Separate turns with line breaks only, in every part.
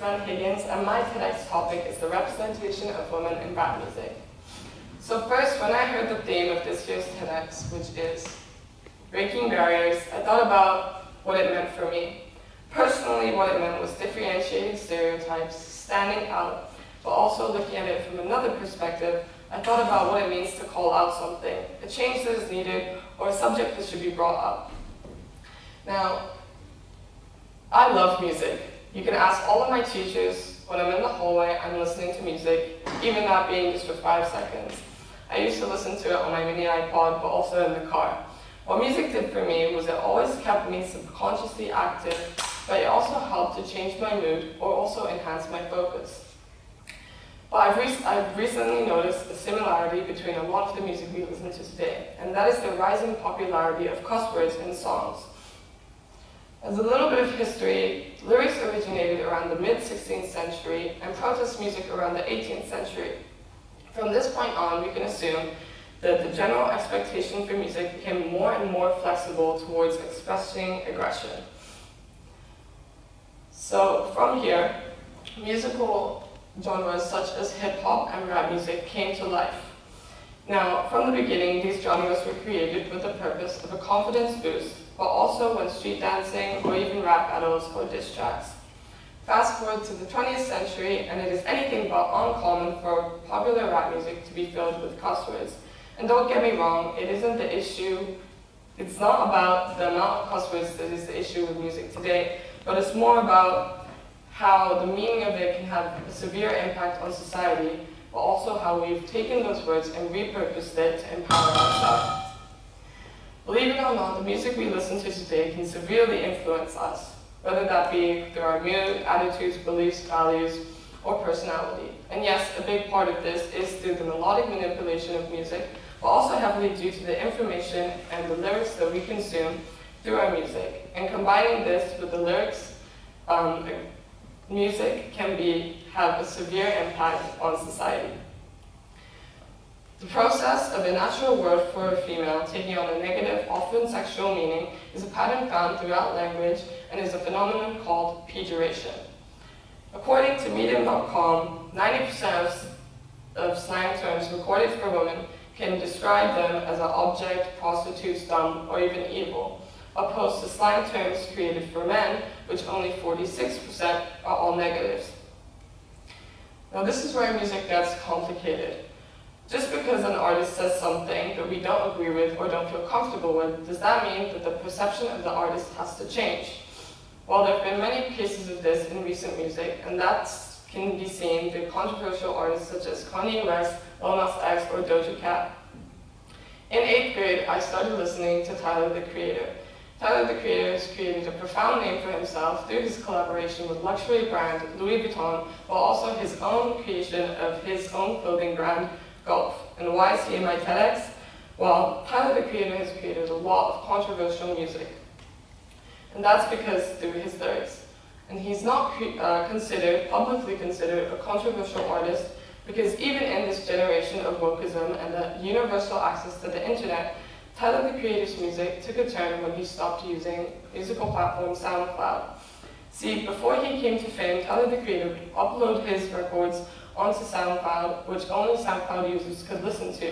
Ren Higgins, and my TEDx topic is the representation of women in rap music. So first, when I heard the theme of this year's TEDx, which is breaking barriers, I thought about what it meant for me. Personally, what it meant was differentiating stereotypes, standing out, but also looking at it from another perspective, I thought about what it means to call out something, a change that is needed, or a subject that should be brought up. Now, I love music. You can ask all of my teachers when I'm in the hallway, I'm listening to music, even that being just for five seconds. I used to listen to it on my mini iPod, but also in the car. What music did for me was it always kept me subconsciously active, but it also helped to change my mood or also enhance my focus. But I've, re I've recently noticed a similarity between a lot of the music we listen to today, and that is the rising popularity of cuss words in songs. As a little bit of history, lyrics originated around the mid-16th century and protest music around the 18th century. From this point on, we can assume that the general expectation for music became more and more flexible towards expressing aggression. So from here, musical genres such as hip-hop and rap music came to life. Now, from the beginning, these genres were created with the purpose of a confidence boost but also when street dancing or even rap battles or diss tracks. Fast forward to the 20th century, and it is anything but uncommon for popular rap music to be filled with cuss words. And don't get me wrong, it isn't the issue, it's not about the amount of cuss words that is the issue with music today, but it's more about how the meaning of it can have a severe impact on society, but also how we've taken those words and repurposed it to empower ourselves. Believe it or not, the music we listen to today can severely influence us, whether that be through our mood, attitudes, beliefs, values, or personality. And yes, a big part of this is through the melodic manipulation of music, but also heavily due to the information and the lyrics that we consume through our music. And combining this with the lyrics, um, music can be, have a severe impact on society. The process of a natural word for a female taking on a negative, often sexual meaning is a pattern found throughout language and is a phenomenon called pejoration. According to Medium.com, 90% of, of slang terms recorded for women can describe them as an object, prostitute, dumb, or even evil, opposed to slang terms created for men, which only 46% are all negatives. Now this is where music gets complicated. Just because an artist says something that we don't agree with or don't feel comfortable with, does that mean that the perception of the artist has to change? Well, there have been many cases of this in recent music, and that can be seen through controversial artists such as Kanye West, Lil Nas X, or Doja Cat. In eighth grade, I started listening to Tyler, the Creator. Tyler, the Creator has created a profound name for himself through his collaboration with luxury brand Louis Vuitton, while also his own creation of his own clothing brand, Golf. And why is he in my TEDx? Well, Tyler the Creator has created a lot of controversial music. And that's because through his lyrics. And he's not uh, considered, publicly considered, a controversial artist because even in this generation of wokeism and the universal access to the internet, Tyler the Creator's music took a turn when he stopped using musical platform SoundCloud. See, before he came to fame, Tyler the Creator would upload his records onto SoundCloud, which only SoundCloud users could listen to.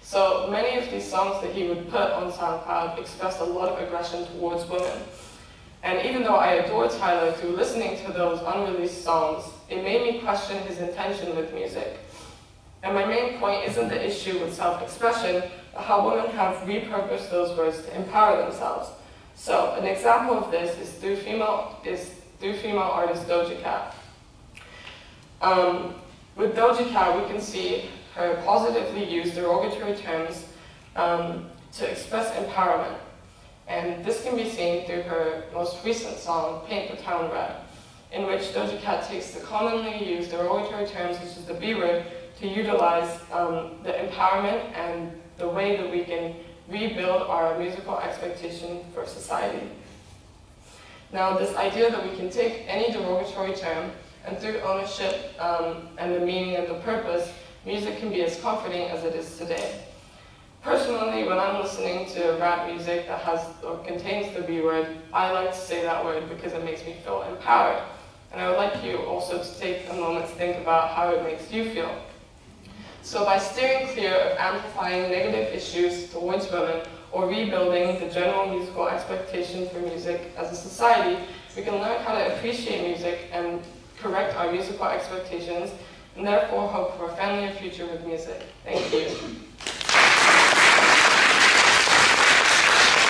So many of these songs that he would put on SoundCloud expressed a lot of aggression towards women. And even though I adore Tyler through listening to those unreleased songs, it made me question his intention with music. And my main point isn't the issue with self-expression, but how women have repurposed those words to empower themselves. So an example of this is through female, is through female artist Doja Cat. Um, with Doja Cat, we can see her positively use derogatory terms um, to express empowerment. And this can be seen through her most recent song, Paint the Town Red, in which Doja Cat takes the commonly used derogatory terms, such as the B word, to utilize um, the empowerment and the way that we can rebuild our musical expectation for society. Now, this idea that we can take any derogatory term and through ownership um, and the meaning and the purpose, music can be as comforting as it is today. Personally, when I'm listening to rap music that has or contains the B word, I like to say that word because it makes me feel empowered. And I would like you also to take a moment to think about how it makes you feel. So by steering clear of amplifying negative issues towards women or rebuilding the general musical expectation for music as a society, we can learn how to appreciate music and correct our musical expectations and therefore hope for a friendlier future with music. Thank you.